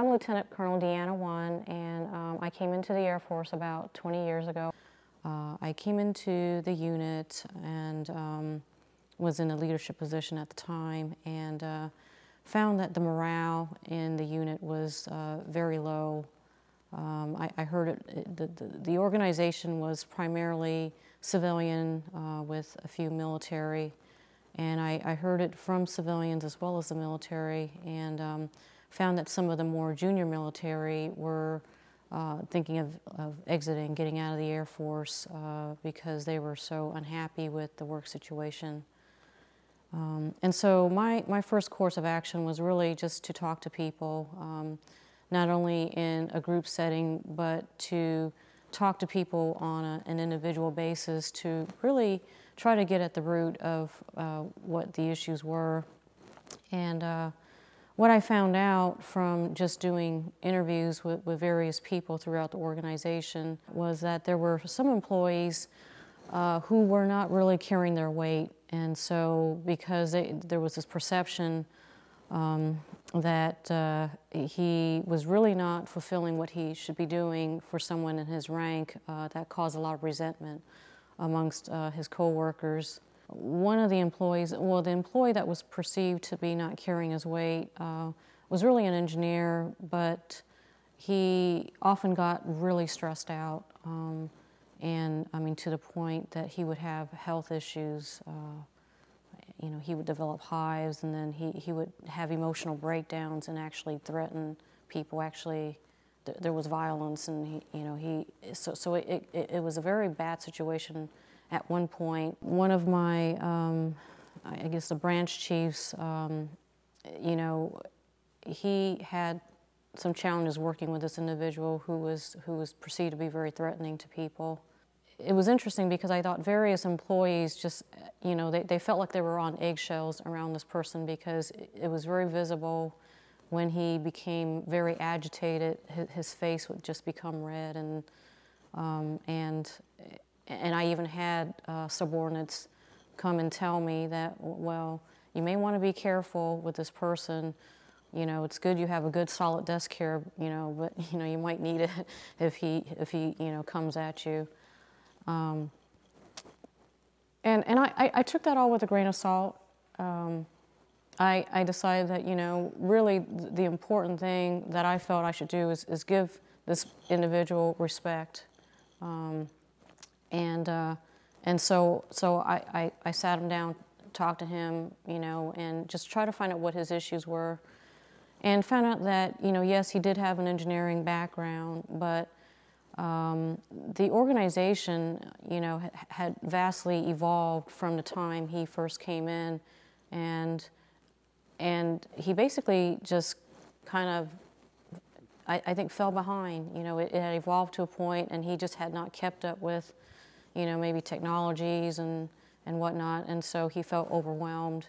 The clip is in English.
I'm Lieutenant Colonel Deanna Won, and um, I came into the Air Force about 20 years ago. Uh, I came into the unit and um, was in a leadership position at the time, and uh, found that the morale in the unit was uh, very low. Um, I, I, heard it, the, the, the, organization was primarily civilian uh, with a few military, and I, I, heard it from civilians as well as the military, and um, found that some of the more junior military were uh, thinking of, of, exiting, getting out of the Air Force uh, because they were so unhappy with the work situation. Um, and so my, my first course of action was really just to talk to people, um, not only in a group setting, but to talk to people on a, an individual basis to really try to get at the root of uh, what the issues were. And uh, what I found out from just doing interviews with, with, various people throughout the organization was that there were some employees uh, who were not really carrying their weight. And so, because there was this perception um, that uh, he was really not fulfilling what he should be doing for someone in his rank, uh, that caused a lot of resentment amongst uh, his coworkers. One of the employees, well, the employee that was perceived to be not carrying his weight uh, was really an engineer, but he often got really stressed out. Um, and I mean, to the point that he would have health issues. Uh, you know, he would develop hives, and then he, he would have emotional breakdowns and actually threaten people. Actually, th- there was violence, and he, you know, he so so it, it, it was a very bad situation. At one point, one of my, um, I guess, the branch chiefs, um, you know, he had some challenges working with this individual who was who was perceived to be very threatening to people it was interesting because I thought various employees just, you know, they, they felt like they were on eggshells around this person because it, was very visible when he became very agitated, his, his face would just become red. And, um, and, and I even had uh, subordinates come and tell me that, well, you may want to be careful with this person. You know, it's good you have a good solid desk here, you know, but, you know, you might need it if he, if he, you know, comes at you. Um, and and I, I, took that all with a grain of salt. Um, I, I decided that, you know, really the important thing that I felt I should do is, is give this individual respect. Um, and, uh, and so, so I, I, I, sat him down, talked to him, you know, and just try to find out what his issues were. And found out that, you know, yes, he did have an engineering background, but um, the organization, you know, had vastly evolved from the time he first came in, and and he basically just kind of, I, think, fell behind. You know, it, it, had evolved to a point, and he just had not kept up with, you know, maybe technologies and and whatnot, and so he felt overwhelmed.